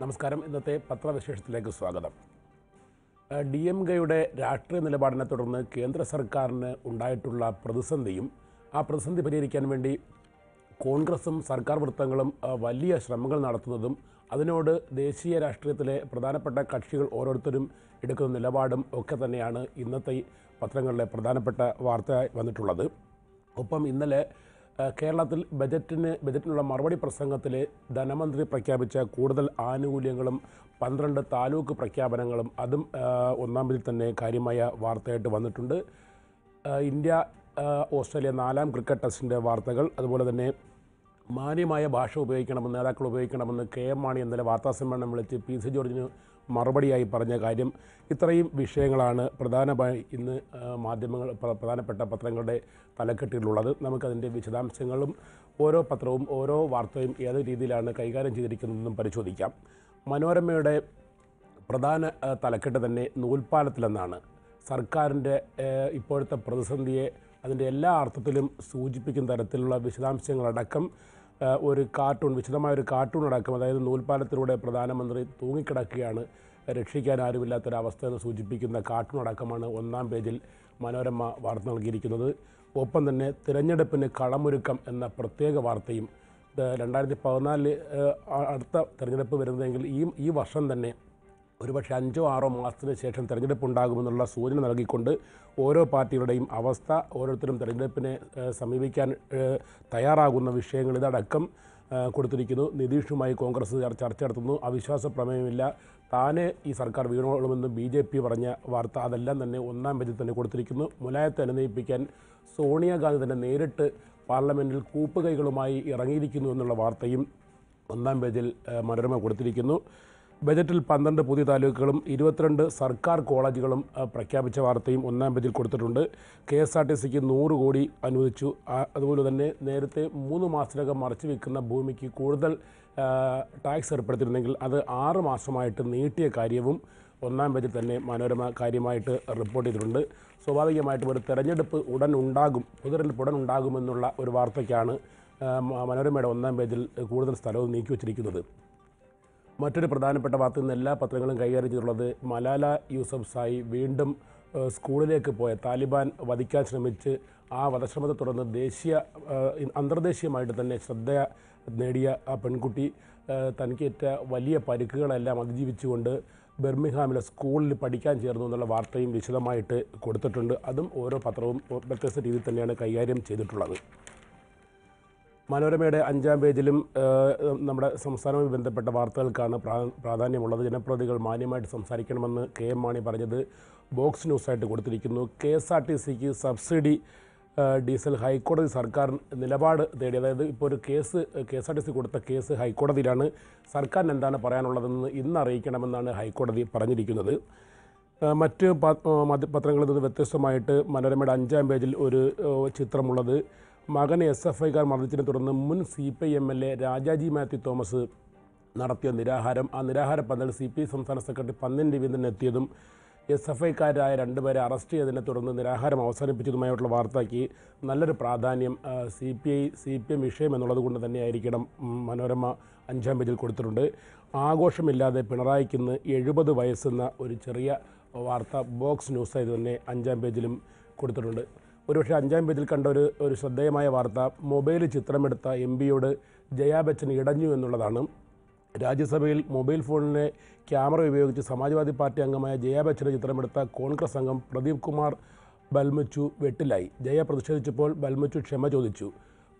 നമസ്കാരം. ഇന്നത്തെ പത്രവിശേഷത്തിലേക്ക് സ്വാഗതം. ഡി എം കെയുടെ രാഷ്ട്രീയ നിലപാടിനെ തുടർന്ന് കേന്ദ്ര സർക്കാരിന് ഉണ്ടായിട്ടുള്ള പ്രതിസന്ധിയും ആ പ്രതിസന്ധി പരിഹരിക്കാൻ വേണ്ടി കോൺഗ്രസും സർക്കാർ വൃത്തങ്ങളും വലിയ ശ്രമങ്ങൾ നടത്തുന്നതും അതിനോട് ദേശീയ രാഷ്ട്രീയത്തിലെ പ്രധാനപ്പെട്ട കക്ഷികൾ ഓരോരുത്തരും എടുക്കുന്ന നിലപാടും ഒക്കെ തന്നെയാണ് ഇന്നത്തെ പത്രങ്ങളിലെ പ്രധാനപ്പെട്ട വാർത്ത വന്നിട്ടുള്ളത്. ഒപ്പം ഇന്നലെ കേരളത്തിൽ ബജറ്റിന് ബജറ്റിനുള്ള മറുപടി പ്രസംഗത്തിൽ ധനമന്ത്രി പ്രഖ്യാപിച്ച കൂടുതൽ ആനുകൂല്യങ്ങളും പന്ത്രണ്ട് താലൂക്ക് പ്രഖ്യാപനങ്ങളും അതും ആ, ഒന്നാം പേജിൽ തന്നെ കാര്യമായ വാർത്തയായിട്ട് വന്നിട്ടുണ്ട്. ഇന്ത്യ ഓസ്ട്രേലിയ നാലാം ക്രിക്കറ്റ് ടെസ്റ്റിന്റെ വാർത്തകൾ അതുപോലെ തന്നെ മാന്യമായ ഭാഷ ഉപയോഗിക്കണമെന്ന് നേതാക്കൾ ഉപയോഗിക്കണമെന്ന് കെ എം മാണി ഇന്നലെ വാർത്താസമ്മേളനം വിളിച്ച് പി സി ജോർജിന് മറുപടിയായി പറഞ്ഞ കാര്യം ഇത്രയും വിഷയങ്ങളാണ് പ്രധാനമായി ഇന്ന് മാധ്യമങ്ങൾ പ്രധാനപ്പെട്ട പത്രങ്ങളുടെ തലക്കെട്ടിലുള്ളത്. നമുക്കതിന്റെ വിശദാംശങ്ങളും ഓരോ പത്രവും ഓരോ വാർത്തയും ഏത് രീതിയിലാണ് കൈകാര്യം ചെയ്തിരിക്കുന്നതെന്നും പരിശോധിക്കാം. മനോരമയുടെ പ്രധാന തലക്കെട്ട് തന്നെ നൂൽപ്പാലത്തിലെന്നാണ്. സർക്കാരിന്റെ ഇപ്പോഴത്തെ പ്രതിസന്ധിയെ അതിന്റെ എല്ലാ അർത്ഥത്തിലും സൂചിപ്പിക്കുന്ന തരത്തിലുള്ള വിശദാംശങ്ങളടക്കം ഒരു കാർട്ടൂൺ വിശദമായ ഒരു കാർട്ടൂൺ അടക്കം അതായത് നൂൽപ്പാലത്തിലൂടെ പ്രധാനമന്ത്രി തൂങ്ങിക്കിടക്കുകയാണ് രക്ഷിക്കാൻ ആരുമില്ലാത്തൊരവസ്ഥ എന്ന് സൂചിപ്പിക്കുന്ന കാർട്ടൂൺ അടക്കമാണ് ഒന്നാം പേജിൽ മനോരമ വാർത്ത നൽകിയിരിക്കുന്നത്. ഒപ്പം തന്നെ തിരഞ്ഞെടുപ്പിന് കളമൊരുക്കം എന്ന പ്രത്യേക വാർത്തയും രണ്ടായിരത്തി പതിനാലിൽ അടുത്ത തിരഞ്ഞെടുപ്പ് വരുന്നതെങ്കിൽ ഈ ഈ വർഷം തന്നെ ഒരുപക്ഷെ അഞ്ചോ ആറോ മാസത്തിന് ശേഷം തിരഞ്ഞെടുപ്പ് ഉണ്ടാകുമെന്നുള്ള സൂചന നൽകിക്കൊണ്ട് ഓരോ പാർട്ടികളുടെയും അവസ്ഥ ഓരോരുത്തരും തിരഞ്ഞെടുപ്പിനെ സമീപിക്കാൻ തയ്യാറാകുന്ന വിഷയങ്ങൾ ഇതടക്കം കൊടുത്തിരിക്കുന്നു. നിതീഷുമായി കോൺഗ്രസ് ചർ- ചർച്ച നടത്തുന്നു. അവിശ്വാസ പ്രമേയമില്ല. താനെ ഈ സർക്കാർ വീണോളുമെന്ന് ബി ജെ പി പറഞ്ഞ വാർത്ത അതെല്ലാം തന്നെ ഒന്നാം പേജിൽ തന്നെ കൊടുത്തിരിക്കുന്നു. മുലായത്തെ അനുനയിപ്പിക്കാൻ സോണിയാഗാന്ധി തന്നെ നേരിട്ട് പാർലമെന്റിൽ കൂപ്പുകൈകളുമായി ഇറങ്ങിയിരിക്കുന്നു എന്നുള്ള വാർത്തയും ഒന്നാം പേജിൽ മനോരമ കൊടുത്തിരിക്കുന്നു. ബജറ്റിൽ പന്ത്രണ്ട് പുതിയ താലൂക്കുകളും ഇരുപത്തിരണ്ട് സർക്കാർ കോളേജുകളും പ്രഖ്യാപിച്ച വാർത്തയും ഒന്നാം പേജിൽ കൊടുത്തിട്ടുണ്ട്. കെ എസ് ആർ ടി സിക്ക് നൂറ് കോടി അനുവദിച്ചു. അതുപോലെ തന്നെ നേരത്തെ മൂന്ന് മാസത്തിനകം മറച്ചു വെക്കുന്ന ഭൂമിക്ക് കൂടുതൽ ടാക്സ് ഏർപ്പെടുത്തിയിരുന്നെങ്കിൽ അത് ആറ് മാസമായിട്ട് നീട്ടിയ കാര്യവും ഒന്നാം പേജിൽ തന്നെ മനോരമ കാര്യമായിട്ട് റിപ്പോർട്ട് ചെയ്തിട്ടുണ്ട്. സ്വാഭാവികമായിട്ടും ഒരു തെരഞ്ഞെടുപ്പ് ഉടൻ ഉണ്ടാകും പൊതുതെരഞ്ഞെടുപ്പ് ഉടൻ ഉണ്ടാകുമെന്നുള്ള ഒരു വാർത്തയ്ക്കാണ് മനോരമയുടെ ഒന്നാം പേജിൽ കൂടുതൽ സ്ഥലവും നീക്കി വച്ചിരിക്കുന്നത്. മറ്റൊരു പ്രധാനപ്പെട്ട വാർത്ത ഇന്ന് എല്ലാ പത്രങ്ങളും കൈകാര്യം ചെയ്തിട്ടുള്ളത് മലാല യൂസഫ് സായി വീണ്ടും സ്കൂളിലേക്ക് പോയ താലിബാൻ വധിക്കാൻ ശ്രമിച്ച് ആ വധശ്രമത്തെ തുടർന്ന് ദേശീയ അന്തർദേശീയമായിട്ട് തന്നെ ശ്രദ്ധ നേടിയ ആ പെൺകുട്ടി തനിക്കേറ്റ വലിയ പരിക്കുകളെല്ലാം അതിജീവിച്ചുകൊണ്ട് ബെർമിഹാമിലെ സ്കൂളിൽ പഠിക്കാൻ ചേർന്നു എന്നുള്ള വാർത്തയും വിശദമായിട്ട് കൊടുത്തിട്ടുണ്ട്. അതും ഓരോ പത്രവും വ്യത്യസ്ത രീതിയിൽ തന്നെയാണ് കൈകാര്യം ചെയ്തിട്ടുള്ളത്. മനോരമയുടെ അഞ്ചാം പേജിലും നമ്മുടെ സംസ്ഥാനവുമായി ബന്ധപ്പെട്ട വാർത്തകൾക്കാണ് പ്രാ- പ്രാധാന്യമുള്ളത്. ജനപ്രതികൾ മാന്യമായിട്ട് സംസാരിക്കണമെന്ന് കെ എം മാണി പറഞ്ഞത് ബോക്സ് ന്യൂസായിട്ട് കൊടുത്തിരിക്കുന്നു. കെ എസ് ആർ ടി സിക്ക് സബ്സിഡി ഡീസൽ ഹൈക്കോടതി സർക്കാർ നിലപാട് തേടി അതായത് ഇപ്പോൾ ഒരു case K S R T C കൊടുത്ത കേസ് ഹൈക്കോടതിയിലാണ്. സർക്കാരിന് എന്താണ് പറയാനുള്ളതെന്ന് ഇന്ന് അറിയിക്കണമെന്നാണ് ഹൈക്കോടതി പറഞ്ഞിരിക്കുന്നത്. മറ്റ് പത്രങ്ങളിൽ നിന്ന് വ്യത്യസ്തമായിട്ട് മനോരമയുടെ അഞ്ചാം പേജിൽ ഒരു ചിത്രമുള്ളത് മകൻ എസ് എഫ് ഐക്കാർ മർദ്ദിച്ചതിനെ തുടർന്ന് മുൻ C P I M L A Rajaji Mathew Thomas നടത്തിയ നിരാഹാരം. ആ നിരാഹാര പന്തൽ സി പി ഐ സംസ്ഥാന സെക്രട്ടറി പന്നൻ രവീന്ദ്രൻ എത്തിയതും എസ് എഫ് ഐക്കാരായ രണ്ടുപേരെ അറസ്റ്റ് ചെയ്തതിനെ തുടർന്ന് നിരാഹാരം അവസാനിപ്പിച്ചതുമായിട്ടുള്ള വാർത്തയ്ക്ക് നല്ലൊരു പ്രാധാന്യം C P I C P M വിഷയം എന്നുള്ളത് കൊണ്ട് തന്നെയായിരിക്കണം മനോരമ അഞ്ചാം പേജിൽ കൊടുത്തിട്ടുണ്ട്. ആഘോഷമില്ലാതെ പിണറായിക്കിന്ന് എഴുപത് വയസ്സെന്ന ഒരു ചെറിയ വാർത്ത ബോക്സ് ന്യൂസായി തന്നെ അഞ്ചാം പേജിലും കൊടുത്തിട്ടുണ്ട്. ഒരുപക്ഷെ അഞ്ചാം പേജിൽ കണ്ട ഒരു ഒരു ശ്രദ്ധേയമായ വാർത്ത മൊബൈൽ ചിത്രമെടുത്ത എം പിയോട് ജയാ ബച്ചൻ ഇടഞ്ഞു എന്നുള്ളതാണ്. രാജ്യസഭയിൽ മൊബൈൽ ഫോണിലെ ക്യാമറ ഉപയോഗിച്ച് സമാജ്വാദി പാർട്ടി അംഗമായ ജയാ ബച്ചന്റെ ചിത്രമെടുത്ത കോൺഗ്രസ് അംഗം പ്രദീപ് കുമാർ ബൽമച്ചു വെട്ടിലായി. ജയ പ്രതിഷേധിച്ചപ്പോൾ ബൽമച്ചു ക്ഷമ ചോദിച്ചു.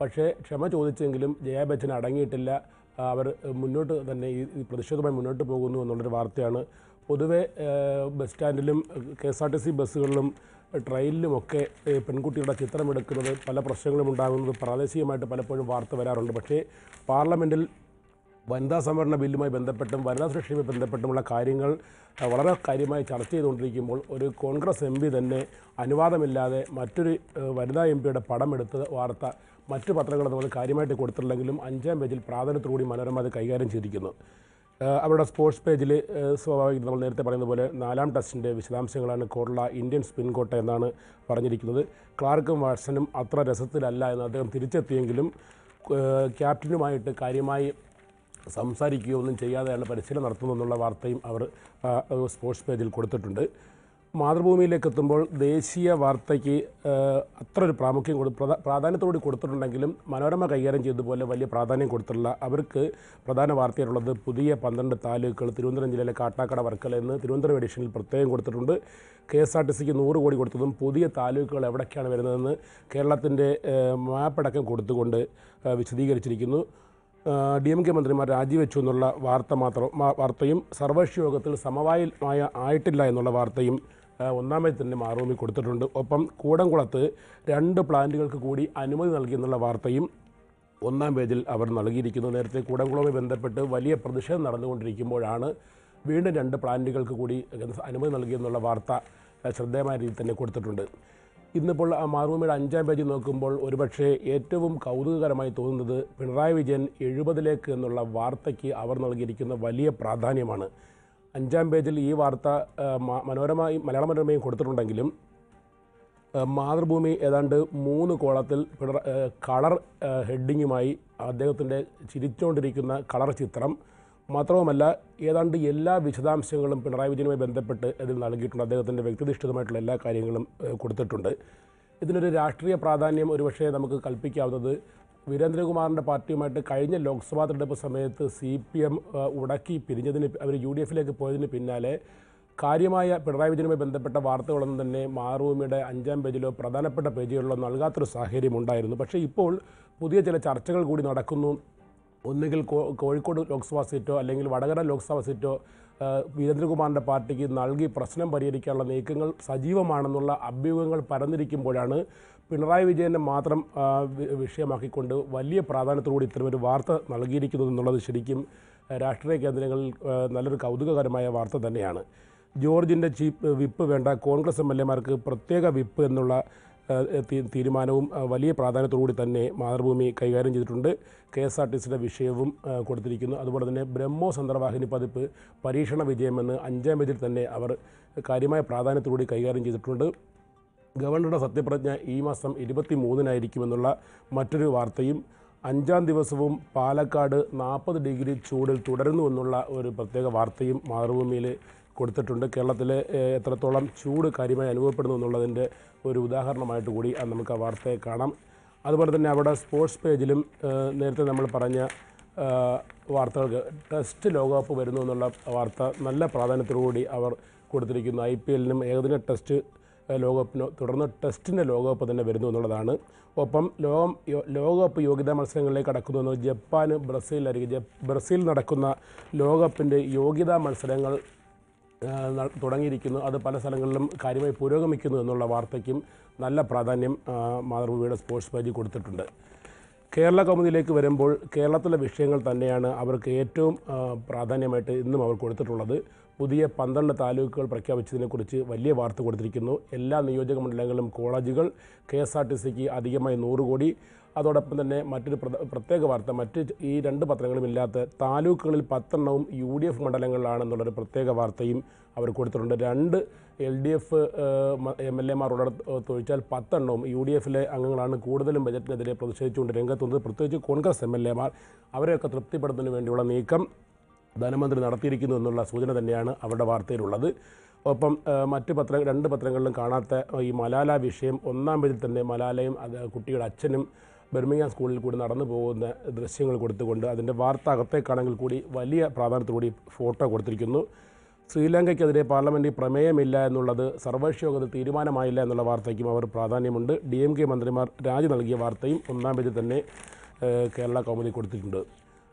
പക്ഷേ ക്ഷമ ചോദിച്ചെങ്കിലും ജയാ ബച്ചൻ അടങ്ങിയിട്ടില്ല. അവർ മുന്നോട്ട് തന്നെ ഈ പ്രതിഷേധവുമായി മുന്നോട്ട് പോകുന്നു എന്നുള്ളൊരു വാർത്തയാണ്. പൊതുവെ bus സ്റ്റാൻഡിലും K S R T C ബസ്സുകളിലും ട്രെയിനിലുമൊക്കെ ഏഹ്, പെൺകുട്ടികളുടെ ചിത്രമെടുക്കുന്നത് പല പ്രശ്നങ്ങളും ഉണ്ടാകുന്നത് പ്രാദേശികമായിട്ട് പലപ്പോഴും വാർത്ത വരാറുണ്ട്. പക്ഷേ പാർലമെന്റിൽ വനിതാ സംവരണ ബില്ലുമായി ബന്ധപ്പെട്ടും വനിതാ സുരക്ഷയുമായി ബന്ധപ്പെട്ടുമുള്ള കാര്യങ്ങൾ വളരെ കാര്യമായി ചർച്ച ചെയ്തുകൊണ്ടിരിക്കുമ്പോൾ ഒരു കോൺഗ്രസ് എം തന്നെ അനുവാദമില്ലാതെ മറ്റൊരു വനിതാ എം പിയുടെ പടമെടുത്ത് വാർത്ത മറ്റു പത്രങ്ങൾ നമ്മൾ കാര്യമായിട്ട് കൊടുത്തിട്ടില്ലെങ്കിലും അഞ്ചാം പേജിൽ പ്രാധാന്യത്തോടുകൂടി മനോരമ അത് കൈകാര്യം ചെയ്തിരിക്കുന്നു. അവരുടെ സ്പോർട്സ് പേജിൽ സ്വാഭാവികം നമ്മൾ നേരത്തെ പറയുന്ന പോലെ നാലാം ടെസ്റ്റിന്റെ വിശദാംശങ്ങളാണ് കോർള ഇന്ത്യൻ സ്പിൻ കോട്ട എന്നാണ് പറഞ്ഞിരിക്കുന്നത്. ക്ലാർക്കും വാട്സനും അത്ര രസത്തിലല്ല എന്ന് അദ്ദേഹം തിരിച്ചെത്തിയെങ്കിലും ക്യാപ്റ്റനുമായിട്ട് കാര്യമായി സംസാരിക്കുകയോ ഒന്നും ചെയ്യാതെയാണ് പരിശീലനം നടത്തുന്നതെന്നുള്ള വാർത്തയും അവർ സ്പോർട്സ് പേജിൽ കൊടുത്തിട്ടുണ്ട്. മാതൃഭൂമിയിലേക്ക് എത്തുമ്പോൾ ദേശീയ വാർത്തയ്ക്ക് അത്ര ഒരു പ്രാമുഖ്യം കൊടു പ്രധാ- പ്രാധാന്യത്തോടെ കൊടുത്തിട്ടുണ്ടെങ്കിലും മനോരമ കൈകാര്യം ചെയ്തതുപോലെ വലിയ പ്രാധാന്യം കൊടുത്തിട്ടില്ല. അവർക്ക് പ്രധാന വാർത്തയായിട്ടുള്ളത് പുതിയ പന്ത്രണ്ട് താലൂക്കുകൾ തിരുവനന്തപുരം ജില്ലയിലെ കാട്ടാക്കട വർക്കല എന്ന് തിരുവനന്തപുരം എഡിഷനിൽ പ്രത്യേകം കൊടുത്തിട്ടുണ്ട്. കെ എസ് ആർ ടി സിക്ക് നൂറ് കോടി കൊടുത്തതും പുതിയ താലൂക്കുകൾ എവിടേക്കാണ് വരുന്നതെന്ന് കേരളത്തിന്റെ മാപ്പടക്കം കൊടുത്തുകൊണ്ട് വിശദീകരിച്ചിരിക്കുന്നു. ഡി എം കെ മന്ത്രിമാർ രാജിവെച്ചു എന്നുള്ള വാർത്ത മാത്രം വാർത്തയും സർവകക്ഷി യോഗത്തിൽ സമവായമായ ആയിട്ടില്ല എന്നുള്ള വാർത്തയും ഒന്നാമത് തന്നെ മാറൂമി കൊടുത്തിട്ടുണ്ട്. ഒപ്പം കൂടംകുളത്ത് രണ്ട് പ്ലാന്റുകൾക്ക് കൂടി അനുമതി നൽകി എന്നുള്ള വാർത്തയും ഒന്നാം പേജിൽ അവർ നൽകിയിരിക്കുന്നു. നേരത്തെ കൂടംകുളവുമായി ബന്ധപ്പെട്ട് വലിയ പ്രതിഷേധം നടന്നുകൊണ്ടിരിക്കുമ്പോഴാണ് വീണ്ടും രണ്ട് പ്ലാന്റുകൾക്ക് കൂടി അനുമതി നൽകിയെന്നുള്ള വാർത്ത ശ്രദ്ധേയമായ രീതിയിൽ തന്നെ കൊടുത്തിട്ടുണ്ട്. ഇന്നിപ്പോൾ ആ മാതൃഭൂമിയുടെ അഞ്ചാം പേജ് നോക്കുമ്പോൾ ഒരുപക്ഷെ ഏറ്റവും കൗതുകകരമായി തോന്നുന്നത് പിണറായി വിജയൻ എഴുപതിലേക്ക് എന്നുള്ള വാർത്തയ്ക്ക് അവർ നൽകിയിരിക്കുന്ന വലിയ പ്രാധാന്യമാണ്. അഞ്ചാം പേജിൽ ഈ വാർത്ത മനോരമ മലയാള മനോരമയും കൊടുത്തിട്ടുണ്ടെങ്കിലും മാതൃഭൂമി ഏതാണ്ട് മൂന്ന് കോളത്തിൽ കളർ ഹെഡിങ്ങുമായി അദ്ദേഹത്തിന്റെ ചിരിച്ചുകൊണ്ടിരിക്കുന്ന കളർ ചിത്രം. മാത്രവുമല്ല ഏതാണ്ട് എല്ലാ വിശദാംശങ്ങളും പിണറായി വിജയനുമായി ബന്ധപ്പെട്ട് ഇതിൽ നൽകിയിട്ടുണ്ട്. അദ്ദേഹത്തിന്റെ വ്യക്തിനിഷ്ഠിതമായിട്ടുള്ള എല്ലാ കാര്യങ്ങളും കൊടുത്തിട്ടുണ്ട്. ഇതിനൊരു രാഷ്ട്രീയ പ്രാധാന്യം ഒരുപക്ഷെ നമുക്ക് കൽപ്പിക്കാവുന്നത് വീരേന്ദ്രകുമാറിന്റെ പാർട്ടിയുമായിട്ട് കഴിഞ്ഞ ലോക്സഭാ തെരഞ്ഞെടുപ്പ് സമയത്ത് സി പി എം ഉടക്കി പിരിഞ്ഞതിന് അവർ യു ഡി എഫിലേക്ക് പോയതിന് പിന്നാലെ കാര്യമായ പിണറായി വിജയനുമായി ബന്ധപ്പെട്ട വാർത്തകളൊന്നും തന്നെ മാറൂമിയുടെ അഞ്ചാം പേജിലോ പ്രധാനപ്പെട്ട പേജുകളിലോ നൽകാത്തൊരു സാഹചര്യം ഉണ്ടായിരുന്നു. പക്ഷേ ഇപ്പോൾ പുതിയ ചില ചർച്ചകൾ കൂടി നടക്കുന്നു. ഒന്നുകിൽ കോഴിക്കോട് ലോക്സഭാ സീറ്റോ അല്ലെങ്കിൽ വടകര ലോക്സഭാ സീറ്റോ വീരേന്ദ്രകുമാറിന്റെ പാർട്ടിക്ക് നൽകി പ്രശ്നം പരിഹരിക്കാനുള്ള നീക്കങ്ങൾ സജീവമാണെന്നുള്ള അഭ്യൂഹങ്ങൾ പരന്നിരിക്കുമ്പോഴാണ് പിണറായി വിജയനെ മാത്രം വിഷയമാക്കിക്കൊണ്ട് വലിയ പ്രാധാന്യത്തോടുകൂടി ഇത്തരമൊരു വാർത്ത നൽകിയിരിക്കുന്നത് എന്നുള്ളത് ശരിക്കും രാഷ്ട്രീയ കേന്ദ്രങ്ങളിൽ നല്ലൊരു കൗതുകകരമായ വാർത്ത തന്നെയാണ്. ജോർജിന്റെ ചീപ്പ് വിപ്പ് വേണ്ട കോൺഗ്രസ് എം എൽ എമാർക്ക് പ്രത്യേക വിപ്പ് എന്നുള്ള തീരുമാനവും വലിയ പ്രാധാന്യത്തോടുകൂടി തന്നെ മാതൃഭൂമി കൈകാര്യം ചെയ്തിട്ടുണ്ട്. കെ എസ് ആർ ടി സിയുടെ വിഷയവും കൊടുത്തിരിക്കുന്നു. അതുപോലെ തന്നെ ബ്രഹ്മോസ് അന്തർവാഹിനി പതിപ്പ് പരീക്ഷണ വിജയമെന്ന് അഞ്ചാം പേജിൽ തന്നെ അവർ കാര്യമായ പ്രാധാന്യത്തോടുകൂടി കൈകാര്യം ചെയ്തിട്ടുണ്ട്. ഗവർണറുടെ സത്യപ്രതിജ്ഞ ഈ മാസം ഇരുപത്തി മൂന്നിനായിരിക്കുമെന്നുള്ള മറ്റൊരു വാർത്തയും അഞ്ചാം ദിവസവും പാലക്കാട് നാൽപ്പത് ഡിഗ്രി ചൂടിൽ തുടരുന്നുവെന്നുള്ള ഒരു പ്രത്യേക വാർത്തയും മാതൃഭൂമിയിൽ കൊടുത്തിട്ടുണ്ട്. കേരളത്തിൽ എത്രത്തോളം ചൂട് കാര്യമായി അനുഭവപ്പെടുന്നു എന്നുള്ളതിന്റെ ഒരു ഉദാഹരണമായിട്ട് കൂടി നമുക്ക് ആ വാർത്തയെ കാണാം. അതുപോലെ തന്നെ അവിടെ സ്പോർട്സ് പേജിലും നേരത്തെ നമ്മൾ പറഞ്ഞ വാർത്തകൾക്ക് ടെസ്റ്റ് ലോകകപ്പ് വരുന്നു എന്നുള്ള വാർത്ത നല്ല പ്രാധാന്യത്തോടുകൂടി അവർ കൊടുത്തിരിക്കുന്നു. ഐ പി എല്ലിനും ഏകദിന ടെസ്റ്റ് ലോകകപ്പിനോ തുടർന്ന് ടെസ്റ്റിന്റെ ലോകകപ്പ് തന്നെ വരുന്നു എന്നുള്ളതാണ്. ഒപ്പം ലോകം ലോകകപ്പ് യോഗ്യതാ മത്സരങ്ങളിലേക്ക് കടക്കുന്നു എന്നത് ജപ്പാന് ബ്രസീലിലായിരിക്കും ബ്രസീൽ നടക്കുന്ന ലോകകപ്പിന്റെ യോഗ്യതാ മത്സരങ്ങൾ തുടങ്ങിയിരിക്കുന്നു. അത് പല സ്ഥലങ്ങളിലും കാര്യമായി പുരോഗമിക്കുന്നു എന്നുള്ള വാർത്തയ്ക്കും നല്ല പ്രാധാന്യം മാതൃഭൂമിയുടെ സ്പോർട്സ് പേജിൽ കൊടുത്തിട്ടുണ്ട്. കേരള കൗമുദിയിലേക്ക് വരുമ്പോൾ കേരളത്തിലെ വിഷയങ്ങൾ തന്നെയാണ് അവർക്ക് ഏറ്റവും പ്രാധാന്യമായിട്ട് ഇന്നും അവർ കൊടുത്തിട്ടുള്ളത്. പുതിയ പന്ത്രണ്ട് താലൂക്കുകൾ പ്രഖ്യാപിച്ചതിനെക്കുറിച്ച് വലിയ വാർത്ത കൊടുത്തിരിക്കുന്നു. എല്ലാ നിയോജക മണ്ഡലങ്ങളിലും കോളേജുകൾ കെ എസ് ആർ ടി സിക്ക് അധികമായി നൂറ് കോടി അതോടൊപ്പം തന്നെ മറ്റൊരു പ്രത്യേക വാർത്ത മറ്റ് ഈ രണ്ട് പത്രങ്ങളും ഇല്ലാത്ത താലൂക്കുകളിൽ പത്തെണ്ണവും യു ഡി എഫ് മണ്ഡലങ്ങളിലാണെന്നുള്ളൊരു പ്രത്യേക വാർത്തയും അവർ കൊടുത്തിട്ടുണ്ട്. രണ്ട് L D F M L എമാർ ഉള്ളടത്തൊഴിച്ചാൽ പത്തെണ്ണവും യു ഡി എഫിലെ അംഗങ്ങളാണ് കൂടുതലും ബജറ്റിനെതിരെ പ്രതിഷേധിച്ചുകൊണ്ട് രംഗത്തുന്നത്. പ്രത്യേകിച്ച് കോൺഗ്രസ് എം എൽ എമാർ അവരെയൊക്കെ തൃപ്തിപ്പെടുത്തുന്നതിന് വേണ്ടിയുള്ള നീക്കം ധനമന്ത്രി നടത്തിയിരിക്കുന്നു എന്നുള്ള സൂചന തന്നെയാണ് അവരുടെ വാർത്തയിലുള്ളത്. ഒപ്പം മറ്റ് പത്ര രണ്ട് പത്രങ്ങളിലും കാണാത്ത ഈ മലാല വിഷയം ഒന്നാം പേജിൽ തന്നെ മലാലയും കുട്ടിയുടെ അച്ഛനും ബെർമിങ്ങാം സ്കൂളിൽ കൂടി നടന്നു പോകുന്ന ദൃശ്യങ്ങൾ കൊടുത്തുകൊണ്ട് അതിന്റെ വാർത്ത അകത്തേക്കാണെങ്കിൽ കൂടി വലിയ പ്രാധാന്യത്തോടുകൂടി ഫോട്ടോ കൊടുത്തിരിക്കുന്നു. ശ്രീലങ്കയ്ക്കെതിരെ പാർലമെന്റിൽ പ്രമേയമില്ല എന്നുള്ളത് സർവകക്ഷിയോഗത്തിൽ തീരുമാനമായില്ല എന്നുള്ള വാർത്തയ്ക്കും അവർ പ്രാധാന്യമുണ്ട്. ഡി എം കെ മന്ത്രിമാർ രാജി നൽകിയ വാർത്തയും ഒന്നാം പേജിൽ തന്നെ കേരള കൗമുദി കൊടുത്തിട്ടുണ്ട്.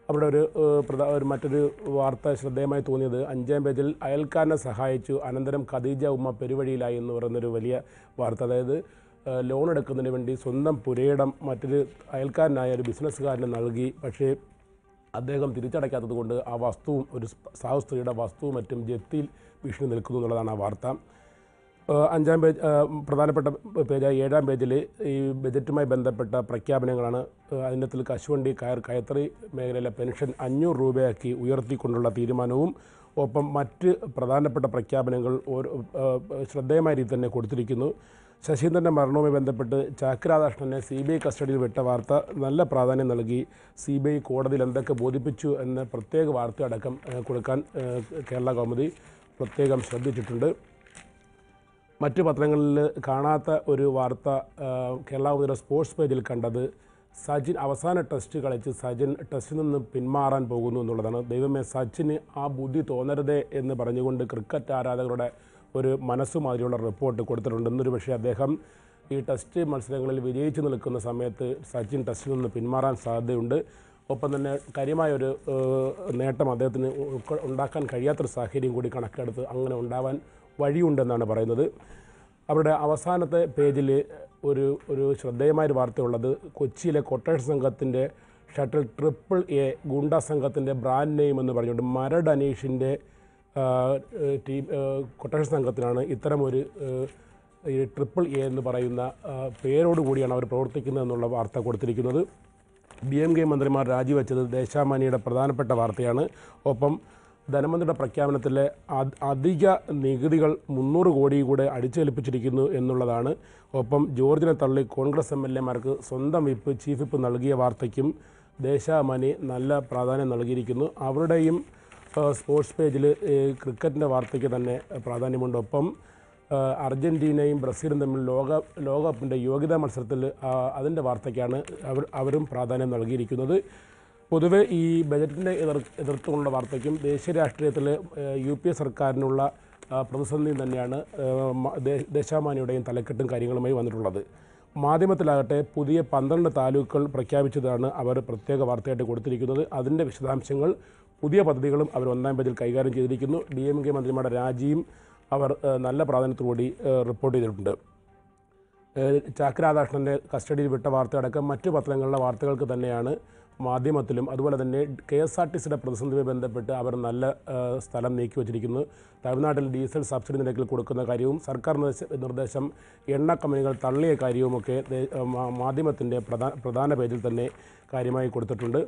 അവിടെ ഒരു പ്രധാ ഒരു മറ്റൊരു വാർത്ത ശ്രദ്ധേയമായി തോന്നിയത് അഞ്ചാം പേജിൽ അയൽക്കാരനെ സഹായിച്ചു അനന്തരം ഖദീജ ഉമ്മ പെരുവഴിയിലായി എന്ന് പറയുന്നൊരു വലിയ വാർത്ത. അതായത് ലോൺ എടുക്കുന്നതിന് വേണ്ടി സ്വന്തം പുരയിടം മറ്റൊരു അയൽക്കാരനായ ഒരു ബിസിനസ്സുകാരന് നൽകി. പക്ഷേ അദ്ദേഹം തിരിച്ചടയ്ക്കാത്തത് കൊണ്ട് ആ വസ്തുവും ഒരു സ് സാഹു സ്ത്രീയുടെ വസ്തുവും മറ്റും ജപ്തിയിൽ ഭീഷണി നിൽക്കുന്നു എന്നുള്ളതാണ് ആ വാർത്ത. അഞ്ചാം പേജ് പ്രധാനപ്പെട്ട പേജായ ഏഴാം പേജിൽ ഈ ബജറ്റുമായി ബന്ധപ്പെട്ട പ്രഖ്യാപനങ്ങളാണ് അതിനകത്തിൽ കശുവണ്ടി കയർ കയത്തറി മേഖലയിലെ പെൻഷൻ അഞ്ഞൂറ് രൂപയാക്കി ഉയർത്തിക്കൊണ്ടുള്ള തീരുമാനവും ഒപ്പം മറ്റ് പ്രധാനപ്പെട്ട പ്രഖ്യാപനങ്ങൾ ശ്രദ്ധേയമായ രീതിയിൽ തന്നെ കൊടുത്തിരിക്കുന്നു. ശശീന്ദ്രന്റെ മരണവുമായി ബന്ധപ്പെട്ട് ചാക്ക് രാധാകൃഷ്ണനെ സി ബി ഐ കസ്റ്റഡിയിൽ വിട്ട വാർത്ത നല്ല പ്രാധാന്യം നൽകി. സി ബി ഐ കോടതിയിൽ എന്തൊക്കെ ബോധിപ്പിച്ചു എന്ന പ്രത്യേക വാർത്ത അടക്കം കൊടുക്കാൻ കേരള കൗമുദി പ്രത്യേകം ശ്രദ്ധിച്ചിട്ടുണ്ട്. മറ്റ് പത്രങ്ങളിൽ കാണാത്ത ഒരു വാർത്ത കേരള കൗമുദിയുടെ സ്പോർട്സ് പേജിൽ കണ്ടത് സച്ചിൻ അവസാന ടെസ്റ്റ് കളിച്ച് സച്ചിൻ ടെസ്റ്റിൽ നിന്ന് പിന്മാറാൻ പോകുന്നു എന്നുള്ളതാണ്. ദൈവമേ സച്ചിന് ആ ബുദ്ധി തോന്നരുതേ എന്ന് പറഞ്ഞുകൊണ്ട് ക്രിക്കറ്റ് ആരാധകരുടെ ഒരു മനസ്സുമാതിരിയുള്ള റിപ്പോർട്ട് കൊടുത്തിട്ടുണ്ട്. എന്നൊരു പക്ഷേ അദ്ദേഹം ഈ ടെസ്റ്റ് മത്സരങ്ങളിൽ വിജയിച്ചു നിൽക്കുന്ന സമയത്ത് സച്ചിൻ ടെസ്റ്റിൽ നിന്ന് പിന്മാറാൻ സാധ്യതയുണ്ട്. ഒപ്പം തന്നെ കാര്യമായൊരു നേട്ടം അദ്ദേഹത്തിന് ഉണ്ടാക്കാൻ കഴിയാത്തൊരു സാഹചര്യം കൂടി കണക്കെടുത്ത് അങ്ങനെ ഉണ്ടാവാൻ വഴിയുണ്ടെന്നാണ് പറയുന്നത്. അവരുടെ അവസാനത്തെ പേജിൽ ഒരു ഒരു ശ്രദ്ധേയമായൊരു വാർത്തയുള്ളത്. കൊച്ചിയിലെ കൊട്ടേഷൻ സംഘത്തിന്റെ ഷട്ടിൽ ട്രിപ്പിൾ എ ഗുണ്ട സംഘത്തിന്റെ ബ്രാൻഡ് നെയിം എന്ന് പറഞ്ഞുകൊണ്ട് മരട് അനീഷിന്റെ ടീം കൊട്ടേഷൻ സംഘത്തിനാണ് ഇത്തരമൊരു ട്രിപ്പിൾ എ എന്ന് പറയുന്ന പേരോട് പേരോടുകൂടിയാണ് അവർ പ്രവർത്തിക്കുന്നത് എന്നുള്ള വാർത്ത കൊടുത്തിരിക്കുന്നത്. ബി എം കെ മന്ത്രിമാർ രാജിവെച്ചത് ദേശാമാനിയുടെ പ്രധാനപ്പെട്ട വാർത്തയാണ്. ഒപ്പം ധനമന്ത്രിയുടെ പ്രഖ്യാപനത്തിലെ അധിക നികുതികൾ മുന്നൂറ് കോടി കൂടെ അടിച്ചേൽപ്പിച്ചിരിക്കുന്നു എന്നുള്ളതാണ്. ഒപ്പം ജോർജിനെ തള്ളി കോൺഗ്രസ് എം എൽ എമാർക്ക് സ്വന്തം വിപ്പ് ചീഫ് വിപ്പ് നൽകിയ വാർത്തയ്ക്കും ദേശാമാനി നല്ല പ്രാധാന്യം നൽകിയിരിക്കുന്നു. അവരുടെയും സ്പോർട്സ് പേജിൽ ക്രിക്കറ്റിന്റെ വാർത്തയ്ക്ക് തന്നെ പ്രാധാന്യമുണ്ട്. ഒപ്പം അർജന്റീനയും ബ്രസീലും തമ്മിൽ ലോക ലോകകപ്പിന്റെ യോഗ്യതാ മത്സരത്തിൽ അതിന്റെ വാർത്തയ്ക്കാണ് അവർ അവരും പ്രാധാന്യം നൽകിയിരിക്കുന്നത്. പൊതുവെ ഈ ബജറ്റിന്റെ എതിർ എതിർത്തുകൊണ്ടുള്ള വാർത്തയ്ക്കും ദേശീയ രാഷ്ട്രീയത്തിൽ യു പി എ സർക്കാരിനുള്ള പ്രതിസന്ധി തന്നെയാണ് ദേശാമാനിയുടെയും തലക്കെട്ടും കാര്യങ്ങളുമായി വന്നിട്ടുള്ളത്. മാധ്യമത്തിലാകട്ടെ പുതിയ പന്ത്രണ്ട് താലൂക്കുകൾ പ്രഖ്യാപിച്ചതാണ് അവർ പ്രത്യേക വാർത്തയായിട്ട് കൊടുത്തിരിക്കുന്നത്. അതിന്റെ വിശദാംശങ്ങൾ പുതിയ പദ്ധതികളും അവർ ഒന്നാം പേജിൽ കൈകാര്യം ചെയ്തിരിക്കുന്നു. ഡി എം കെ മന്ത്രിമാരുടെ രാജിയും അവർ നല്ല പ്രാധാന്യത്തോടുകൂടി റിപ്പോർട്ട് ചെയ്തിട്ടുണ്ട്. ചാക്ക് രാധാകൃഷ്ണന്റെ കസ്റ്റഡിയിൽ വിട്ട വാർത്തയടക്കം മറ്റു പത്രങ്ങളിലെ വാർത്തകൾക്ക് തന്നെയാണ് മാധ്യമത്തിലും അതുപോലെ തന്നെ കെ എസ് ആർ ടി സിയുടെ പ്രതിസന്ധിയുമായി ബന്ധപ്പെട്ട് അവർ നല്ല സ്ഥലം നീക്കി വച്ചിരിക്കുന്നു. തമിഴ്നാട്ടിൽ ഡീസൽ സബ്സിഡി നിരക്കിൽ കൊടുക്കുന്ന കാര്യവും സർക്കാർ നിർദ്ദേശം എണ്ണ കമ്പനികൾ തള്ളിയ കാര്യവുമൊക്കെ മാധ്യമത്തിന്റെ പ്രധാന പ്രധാന പേജിൽ തന്നെ കാര്യമായി കൊടുത്തിട്ടുണ്ട്.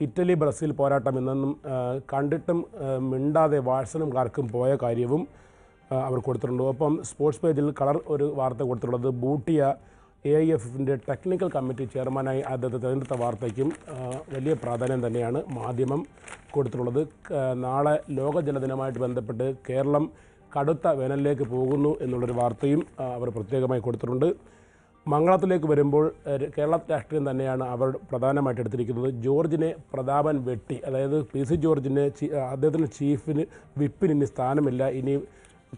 ഇറ്റലി ബ്രസീൽ പോരാട്ടം ഇന്നും കണ്ടിട്ടും മിണ്ടാതെ വാഴ്സനും കാർക്കും പോയ കാര്യവും അവർ കൊടുത്തിട്ടുണ്ട്. ഒപ്പം സ്പോർട്സ് പേജിൽ കളർ ഒരു വാർത്ത കൊടുത്തിട്ടുള്ളത് ബൂട്ടിയ എ ഐ എഫിന്റെ ടെക്നിക്കൽ കമ്മിറ്റി ചെയർമാനായി അദ്ദേഹത്തെ തിരഞ്ഞെടുത്ത വാർത്തയ്ക്കും വലിയ പ്രാധാന്യം തന്നെയാണ് മാധ്യമം കൊടുത്തിട്ടുള്ളത്. നാളെ ലോക ജലദിനമായിട്ട് ബന്ധപ്പെട്ട് കേരളം കടുത്ത വേനലിലേക്ക് പോകുന്നു എന്നുള്ളൊരു വാർത്തയും അവർ പ്രത്യേകമായി കൊടുത്തിട്ടുണ്ട്. മംഗളത്തിലേക്ക് വരുമ്പോൾ കേരള രാഷ്ട്രീയം തന്നെയാണ് അവർ പ്രധാനമായിട്ട് എടുത്തിരിക്കുന്നത്. ജോർജിനെ പ്രതാപൻ വെട്ടി. അതായത് പി സി ജോർജിനെ അദ്ദേഹത്തിന് ചീഫിന് വിപ്പിന് ഇനി സ്ഥാനമില്ല. ഇനി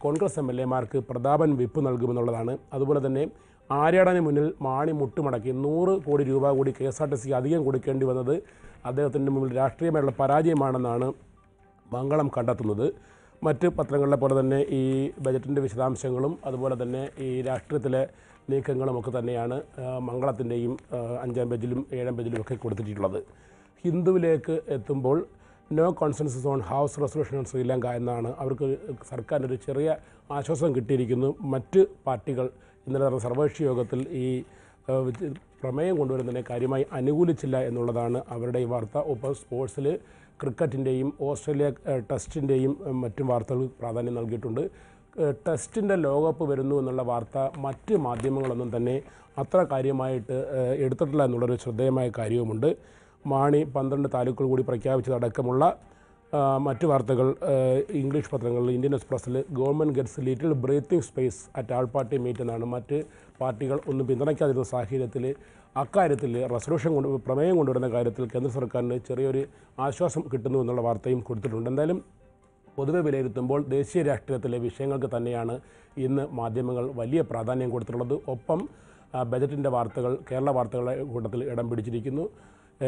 കോൺഗ്രസ് എം എൽ എമാർക്ക് പ്രതാപൻ വിപ്പ് നൽകുമെന്നുള്ളതാണ്. അതുപോലെ തന്നെ ആര്യാടന് മുന്നിൽ മാണി മുട്ടുമടക്കി. നൂറ് കോടി രൂപ കൂടി കെ എസ് ആർ ടി സിക്ക് അധികം കൊടുക്കേണ്ടി വന്നത് അദ്ദേഹത്തിന്റെ മുന്നിൽ രാഷ്ട്രീയമായുള്ള പരാജയമാണെന്നാണ് മംഗളം കണ്ടെത്തുന്നത്. മറ്റ് പത്രങ്ങളിലെ പോലെ തന്നെ ഈ ബജറ്റിന്റെ വിശദാംശങ്ങളും അതുപോലെ തന്നെ ഈ രാഷ്ട്രീയത്തിലെ നീക്കങ്ങളുമൊക്കെ തന്നെയാണ് മംഗളത്തിന്റെയും അഞ്ചാം പേജിലും ഏഴാം പേജിലും ഒക്കെ കൊടുത്തിട്ടുള്ളത്. ഹിന്ദുവിലേക്ക് എത്തുമ്പോൾ no consensus on house resolution on Sri Lanka എന്നാണ് അവർക്ക് സർക്കാരിനൊരു ചെറിയ ആശ്വാസം കിട്ടിയിരിക്കുന്നു. മറ്റ് പാർട്ടികൾ ഇന്നലെ നടന്ന സർവകക്ഷി യോഗത്തിൽ ഈ പ്രമേയം കൊണ്ടുവരുന്നതിനെ കാര്യമായി അനുകൂലിച്ചില്ല എന്നുള്ളതാണ് അവരുടെ ഈ വാർത്ത. ഒപ്പം സ്പോർട്സിൽ ക്രിക്കറ്റിന്റെയും ഓസ്ട്രേലിയ ടെസ്റ്റിന്റെയും മറ്റും വാർത്തകൾ പ്രാധാന്യം നൽകിയിട്ടുണ്ട്. ടെസ്റ്റിന്റെ ലോകകപ്പ് വരുന്നു എന്നുള്ള വാർത്ത മറ്റ് മാധ്യമങ്ങളൊന്നും തന്നെ അത്ര കാര്യമായിട്ട് എടുത്തിട്ടില്ല എന്നുള്ളൊരു ശ്രദ്ധേയമായ കാര്യവുമുണ്ട്. മാണി പന്ത്രണ്ട് താലൂക്കുകൾ കൂടി പ്രഖ്യാപിച്ചതടക്കമുള്ള മറ്റ് വാർത്തകൾ ഇംഗ്ലീഷ് പത്രങ്ങളിൽ Indian എക്സ്പ്രസ്സിൽ government gets little breathing space at all party meet എന്നാണ് മറ്റ് പാർട്ടികൾ ഒന്നും പിന്തുണയ്ക്കാതിരുന്ന സാഹചര്യത്തിൽ അക്കാര്യത്തിൽ റെസൊല്യൂഷൻ കൊണ്ട് പ്രമേയം കൊണ്ടുവരുന്ന കാര്യത്തിൽ കേന്ദ്ര സർക്കാരിന് ചെറിയൊരു ആശ്വാസം കിട്ടുന്നു എന്നുള്ള വാർത്തയും കൊടുത്തിട്ടുണ്ട്. എന്തായാലും പൊതുവെ വിലയിരുത്തുമ്പോൾ ദേശീയ രാഷ്ട്രീയത്തിലെ വിഷയങ്ങൾക്ക് തന്നെയാണ് ഇന്ന് മാധ്യമങ്ങൾ വലിയ പ്രാധാന്യം കൊടുത്തിട്ടുള്ളത്. ഒപ്പം ബജറ്റിന്റെ വാർത്തകൾ കേരള വാർത്തകളുടെ കൂട്ടത്തിൽ ഇടം പിടിച്ചിരിക്കുന്നു.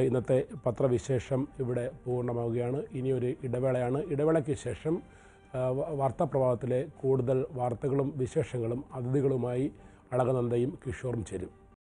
ഇന്നത്തെ പത്രവിശേഷം ഇവിടെ പൂർണമാവുകയാണ്. ഇനിയൊരു ഇടവേളയാണ്. ഇടവേളയ്ക്ക് ശേഷം വാർത്താപ്രഭാവത്തിലെ കൂടുതൽ വാർത്തകളും വിശേഷങ്ങളും അതിഥികളുമായി അളകനന്ദയും കിഷോറും ചേരും.